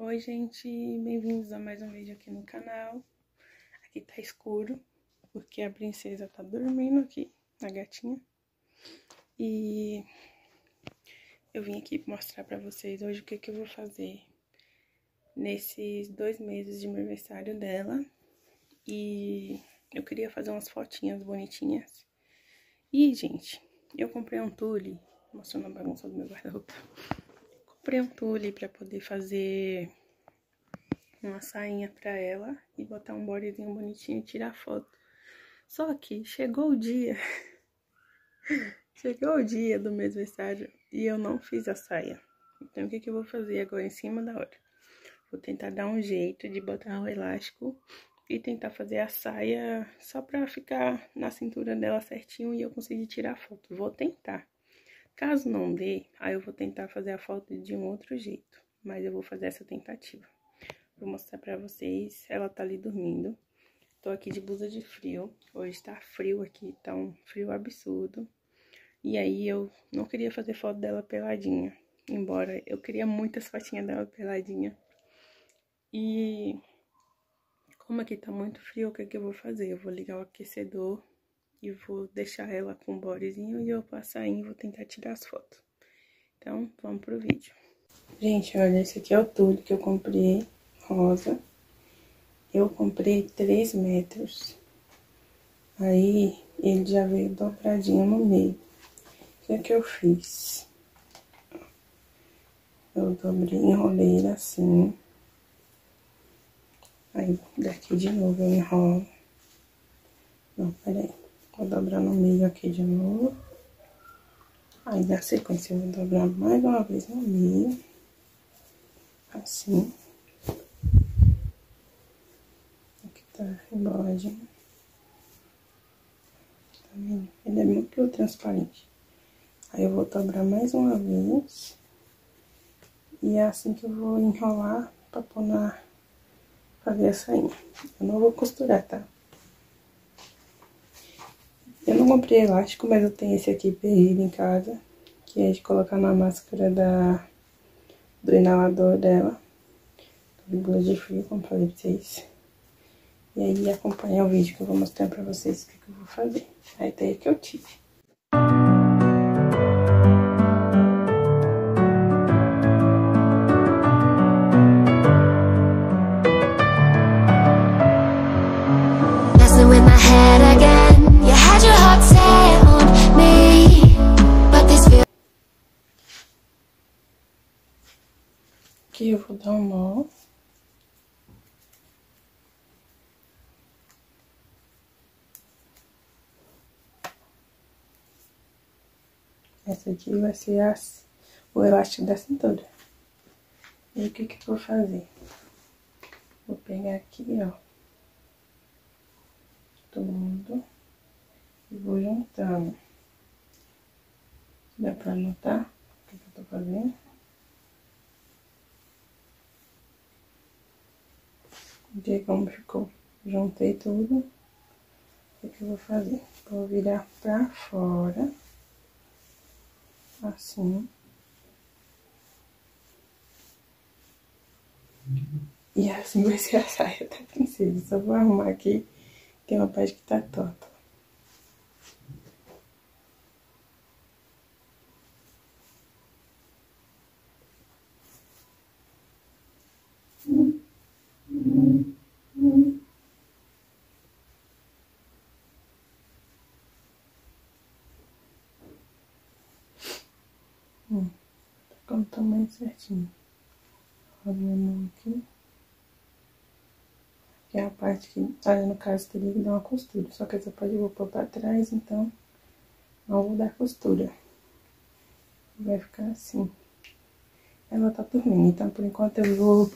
Oi, gente, bem-vindos a mais um vídeo aqui no canal. Aqui tá escuro, porque a princesa tá dormindo aqui, a gatinha. E eu vim aqui mostrar pra vocês hoje o que que eu vou fazer nesses dois meses de aniversário dela. E eu queria fazer umas fotinhas bonitinhas. E, gente, eu comprei um tule, mostrando a bagunça do meu guarda-roupa comprei um tule pra poder fazer uma sainha pra ela e botar um bodezinho bonitinho e tirar foto. Só que chegou o dia, chegou o dia do meu aniversário e eu não fiz a saia. Então, o que, que eu vou fazer agora em cima da hora? Vou tentar dar um jeito de botar o elástico e tentar fazer a saia só pra ficar na cintura dela certinho e eu conseguir tirar foto. Vou tentar. Caso não dê, aí eu vou tentar fazer a foto de um outro jeito, mas eu vou fazer essa tentativa. Vou mostrar pra vocês, ela tá ali dormindo. Tô aqui de blusa de frio, hoje tá frio aqui, tá um frio absurdo. E aí eu não queria fazer foto dela peladinha, embora eu queria muitas fotinhas dela peladinha. E como aqui tá muito frio, o que, é que eu vou fazer? Eu vou ligar o aquecedor e vou deixar ela com o bodezinho e eu passar em vou tentar tirar as fotos. Então, vamos pro vídeo. Gente, olha, esse aqui é o tudo que eu comprei, rosa. Eu comprei 3 metros. Aí, ele já veio dobradinho no meio. O que é que eu fiz? Eu dobrei, enrolei ele assim. Aí, daqui de novo eu enrolo. Não, peraí. Vou dobrar no meio aqui de novo. Aí, na sequência, eu vou dobrar mais uma vez no meio. Assim. Aqui tá embaladinho. Tá vendo? Ele é muito transparente. Aí, eu vou dobrar mais uma vez. E é assim que eu vou enrolar pra pôr na... Fazer a sainha. Eu não vou costurar, tá? Não comprei elástico, mas eu tenho esse aqui perdido em casa. Que é de colocar na máscara da, do inalador dela. Do de frio, como falei pra vocês. E aí acompanha o vídeo que eu vou mostrar pra vocês o que, que eu vou fazer. A ideia que eu tive. Aqui eu vou dar um nó. Essa aqui vai ser as, o elástico da cintura. E o que que eu vou fazer? Vou pegar aqui, ó. Tudo. E vou juntando. Dá pra notar o que eu tô fazendo? Ver como ficou. Juntei tudo. O que eu vou fazer? Vou virar pra fora. Assim. E assim vai ser a saia da princesa. Só vou arrumar aqui. Tem uma parte que tá torta. O tamanho certinho. Olha minha mão aqui. Que é a parte que, aí no caso, teria que dar uma costura. Só que essa parte eu vou pôr pra trás, então não vou dar costura. Vai ficar assim. Ela tá dormindo, então por enquanto eu vou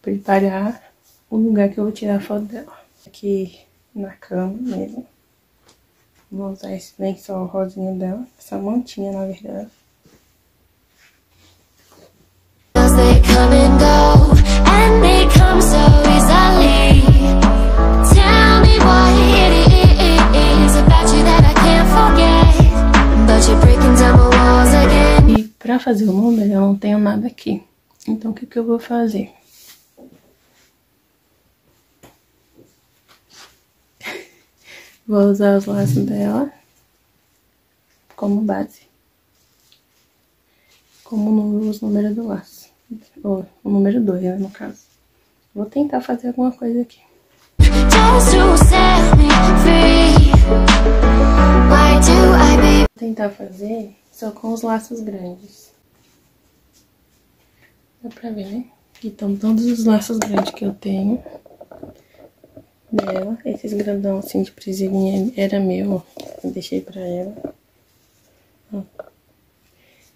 preparar o lugar que eu vou tirar a foto dela. Aqui na cama mesmo. Vou usar esse lençol rosinha dela, essa mantinha na verdade. Para fazer o número, eu não tenho nada aqui. Então, o que, que eu vou fazer? Vou usar os laços dela como base. Como os números do laço. Ou o número 2, né, no caso. Vou tentar fazer alguma coisa aqui. Vou tentar fazer só com os laços grandes. Dá pra ver, né? Então, todos os laços grandes que eu tenho dela, esses grandão assim de presilhinha era meu, eu deixei pra ela. Ó.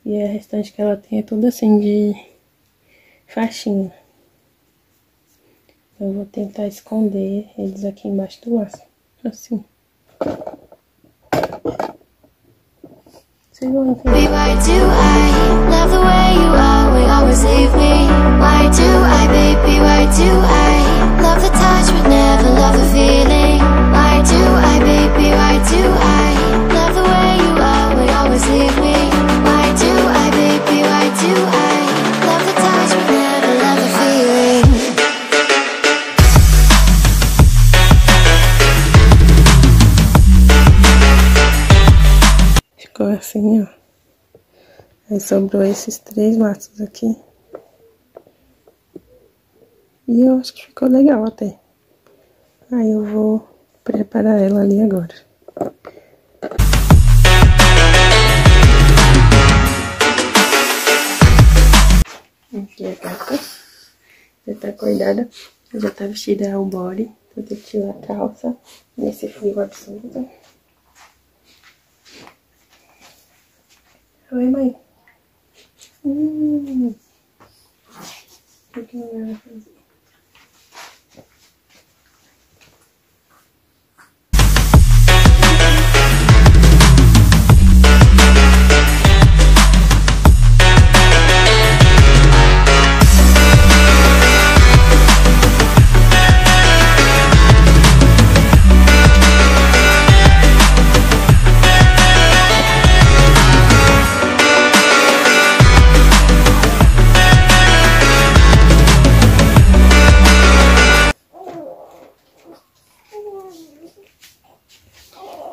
E a restante que ela tem é tudo assim de faixinha. Eu vou tentar esconder eles aqui embaixo do laço, assim. Vocês vão entender. Why do I love the way you are, always leave me? Why do I, baby, why do I love the touch but never love the feeling? Why do I, baby, why do I sobrou esses três laços aqui. E eu acho que ficou legal até. Aí eu vou preparar ela ali agora. Aqui a gata. Já tá acordada. Já tá vestida ao body. Que tirar a calça nesse frio absurdo. Oi, mãe. Hum. O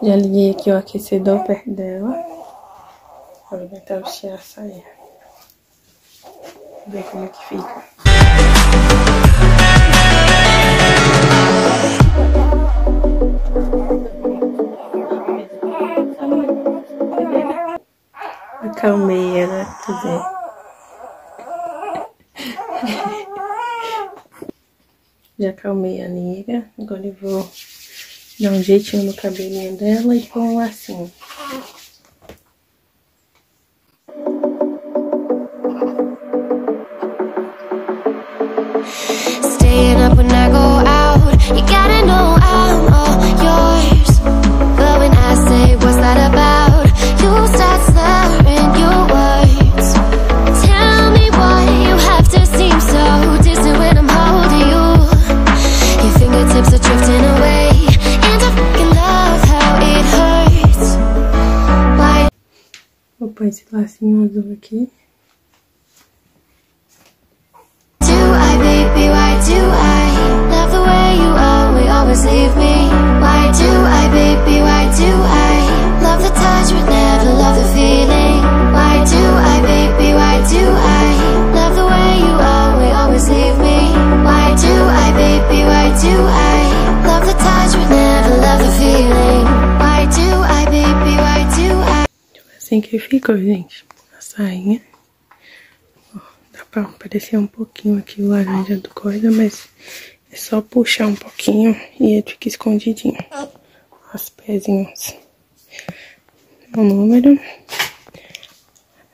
Já liguei aqui o aquecedor perto dela. Vou tentar vestir a saia. Ver como é que fica. Acalmei ela, tudo Já acalmei a nega. Agora eu vou Dá um jeitinho no cabelinho dela e põe um lacinho. Vou pôr esse lacinho azul aqui. Do I, baby, why do I love the way you always leave me? Why do I, baby, why do I love the touch but never love the feeling? Assim que ficou, gente. A sainha. Ó, dá pra aparecer um pouquinho aqui o laranja do coisa, mas é só puxar um pouquinho e ele fica escondidinho. Os pezinhos. O número.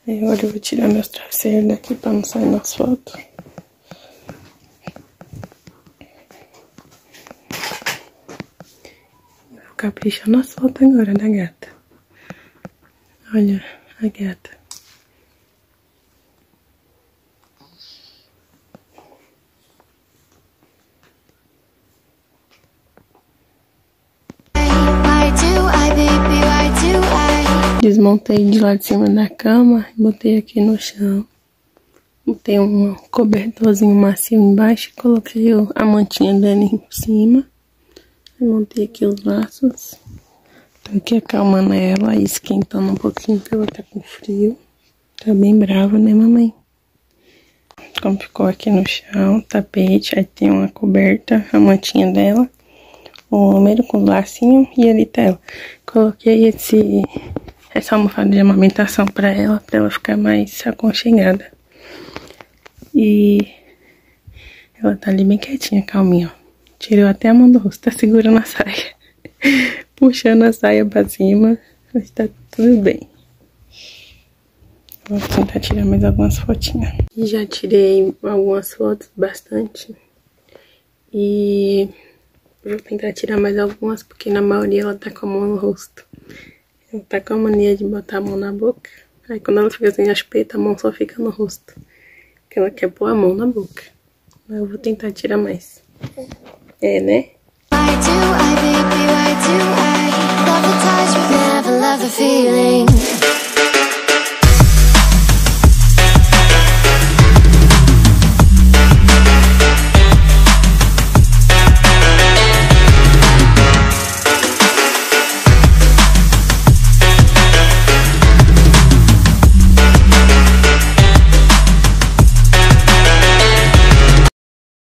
Agora eu vou tirar meus travesseiros daqui pra não sair nas fotos. Vou caprichar nas fotos agora da gata. Olha a gata. Desmontei de lá de cima da cama, botei aqui no chão. Botei um cobertorzinho macio embaixo, coloquei a mantinha dele em cima. montei aqui os laços. Aqui acalmando ela e esquentando um pouquinho, porque ela tá com frio. Tá bem brava, né, mamãe? Como ficou aqui no chão, tapete, aí tem uma coberta, a mantinha dela, o número com lacinho e ali tá ela. Coloquei esse, essa almofada de amamentação pra ela, pra ela ficar mais aconchegada. E ela tá ali bem quietinha, calminha, ó. Tirou até a mão do rosto, tá segurando a saia. Puxando a saia pra cima, mas tá tudo bem. Vou tentar tirar mais algumas fotinhas. Já tirei algumas fotos, bastante. E vou tentar tirar mais algumas, porque na maioria ela tá com a mão no rosto. Ela tá com a mania de botar a mão na boca. Aí quando ela fica assim, as peitas, a mão só fica no rosto. Porque ela quer pôr a mão na boca. Mas eu vou tentar tirar mais. É, né? I do, I baby, do, I touch, but never love the feeling.